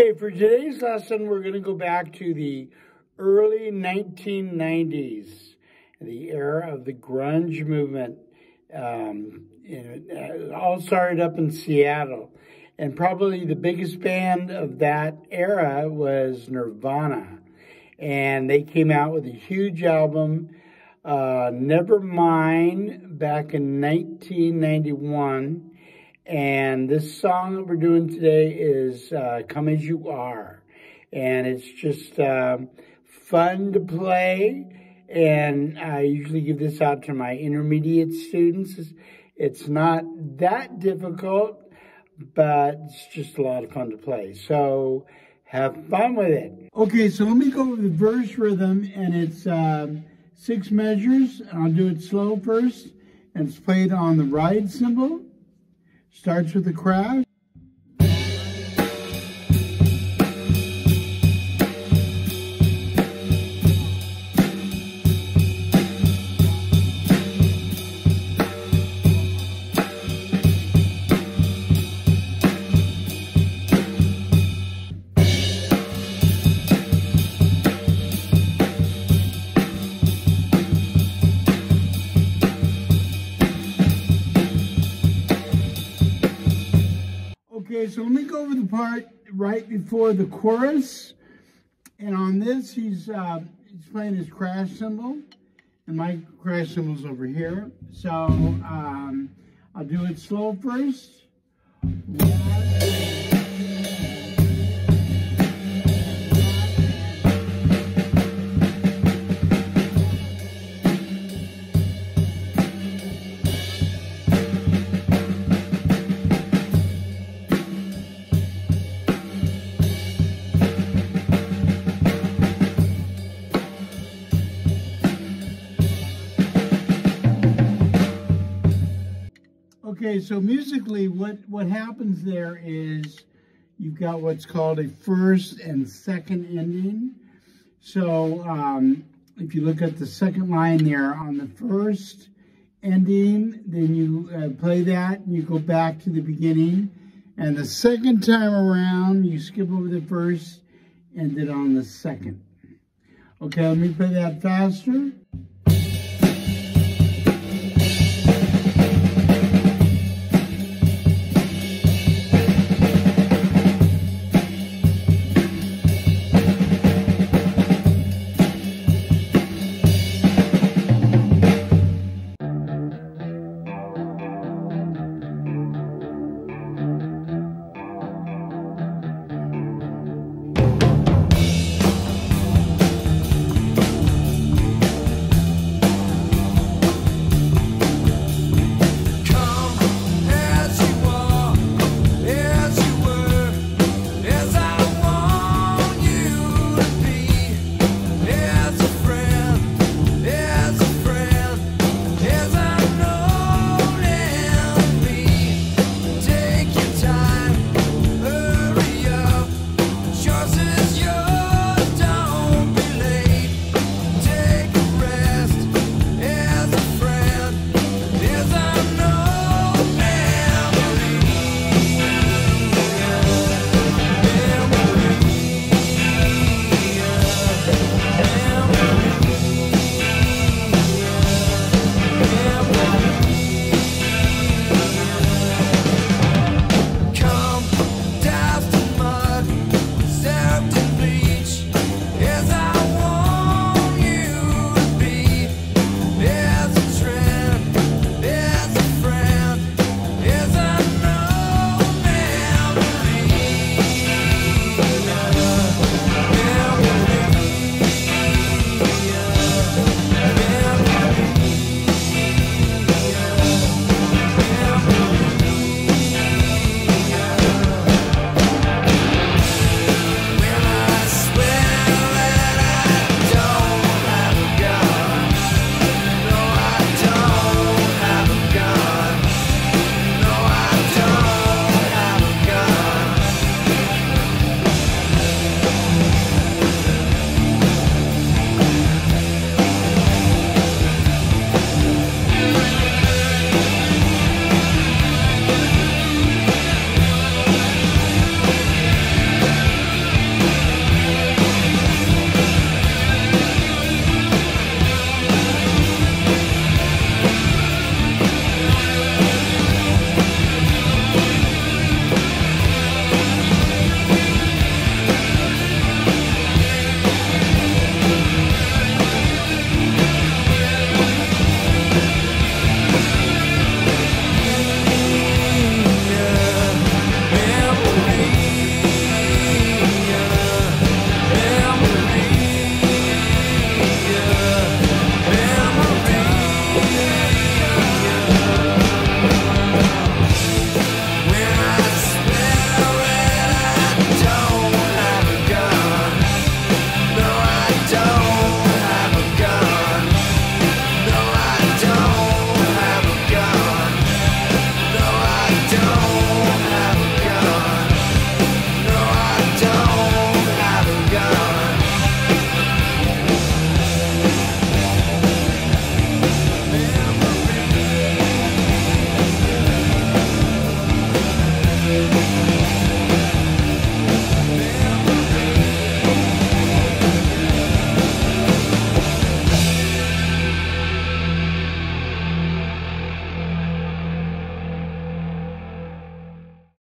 Okay, for today's lesson, we're going to go back to the early 1990s, the era of the grunge movement. Um, it all started up in Seattle. And probably the biggest band of that era was Nirvana. And they came out with a huge album, uh, Nevermind, back in 1991. And this song that we're doing today is uh, Come As You Are. And it's just uh, fun to play. And I usually give this out to my intermediate students. It's not that difficult, but it's just a lot of fun to play. So have fun with it. Okay, so let me go with the verse rhythm, and it's um, six measures. I'll do it slow first, and it's played on the ride cymbal. Starts with a crash. Okay, so let me go over the part right before the chorus. And on this, he's, uh, he's playing his crash cymbal. And my crash cymbal's over here. So um, I'll do it slow first. Okay, so musically, what, what happens there is you've got what's called a first and second ending. So um, if you look at the second line there, on the first ending, then you uh, play that and you go back to the beginning. And the second time around, you skip over the first, and then on the second. Okay, let me play that faster.